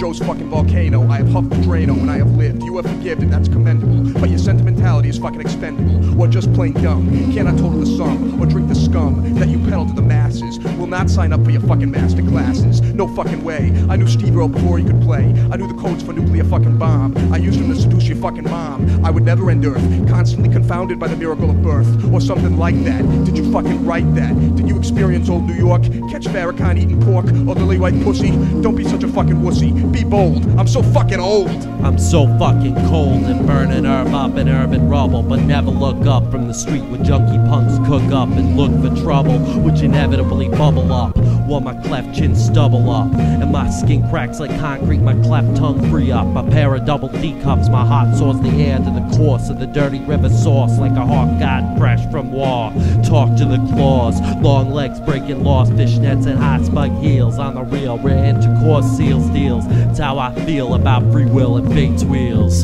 nose fucking volcano. I have huffed the Drano and I have lived. You have forgiven, that's commendable. But your sentimentality is fucking expendable. Or just plain dumb. Cannot total the sum or drink the scum that you peddle to the masses. Will not sign up for your fucking master classes. No fucking way. I knew Steve Earle before he could play. I knew the codes for nuclear fucking bomb. I used them to seduce your fucking mom. I would never end Earth, constantly confounded by the miracle of birth. Or something like that. Did you fucking write that? Did you experience old New York? Catch Farrakhan eating pork or lily white pussy? Don't be such a fucking wussy. Be bold. I'm so fucking old. I'm so fucking cold and burning herb up in urban rubble, but never look up from the street where junkie punks cook up and look for trouble, which inevitably bubble up. While my cleft chin stubble up, and my skin cracks like concrete, my cleft tongue free up. A pair of double D cups, my heart soars the air to the course of the dirty river source, like a hawk god fresh from war. Talk to the claws, long legs breaking lost fishnets and high spike heels on the real, where intercourse seals deals. It's how I feel about free will and fate's wheels.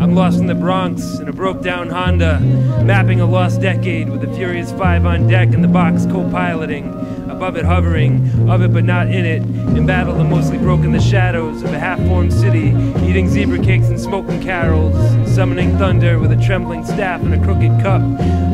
I'm lost in the Bronx in a broke down Honda, mapping a lost decade with the Furious Five on deck and the box co piloting. Above it hovering, of it but not in it, embattled and mostly broken the shadows of a half formed city, eating zebra cakes and smoking carols, summoning thunder with a trembling staff and a crooked cup.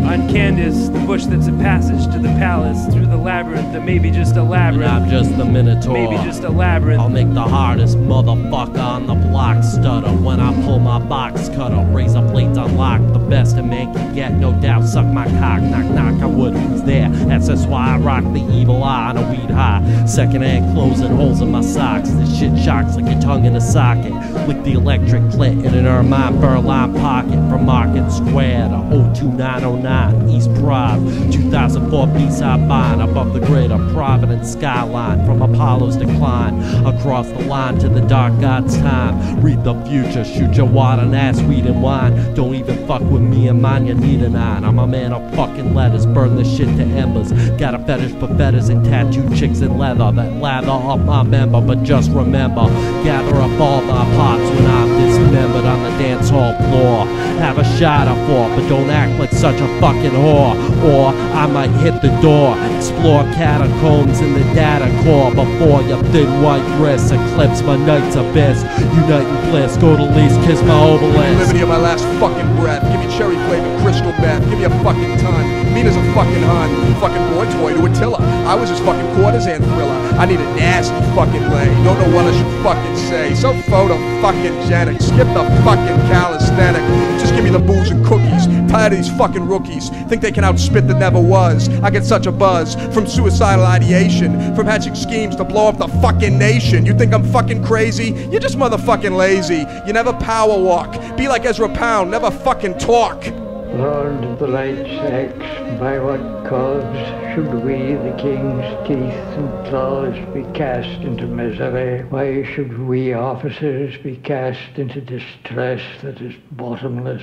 On Candace, the bush that's a passage to the palace, through the labyrinth that may be just a And labyrinth, I'm just the Minotaur. maybe just a labyrinth. I'll make the hardest motherfucker on the block stutter when I pull my box cutter. Razor blades unlock, the best a man can get. No doubt, suck my cock, knock knock. I would who's there. That's just why I rock the evil eye on a weed high. Second hand clothes and holes in my socks. This shit shocks like your tongue in a socket. Lick the electric clit in an ermine burline pocket from Market Square to 02909 East Prov. 2004 B-side bond above the grid of Providence skyline from Apollo's decline across the line to the dark God's time. Read the future, shoot your water and ass, weed and wine. Don't even fuck with me and mine, you need a nine. I'm a man of fucking letters, burn this shit to embers. Got a fetish for and tattooed chicks in leather that lather up my member. But just remember, gather up all my parts when I'm dismembered on the dance hall floor. Have a shot or four, but don't act like such a fucking whore. Or I might hit the door, explore catacombs in the data core before your thin white dress eclipse my night's abyss. Unite in bliss, go to least kiss my obelisk. Living here my last fucking breath. Give cherry flavored crystal meth. Give me a fucking ton. Mean as a fucking hun. Fucking boy toy to Attila. I was his fucking courtesan thriller. I need a nasty fucking lay. Don't know what I should fucking say. So photo fucking genic. Skip the fucking calisthenic. Just give me the booze and cookies. Tired of these fucking rookies. Think they can outspit the never was. I get such a buzz from suicidal ideation. From hatching schemes to blow up the fucking nation. You think I'm fucking crazy? You're just motherfucking lazy. You never power walk. Be like Ezra Pound. Never fucking talk. Lord the light sex, by what cause should we, the king's teeth and claws, be cast into misery? Why should we officers be cast into distress that is bottomless?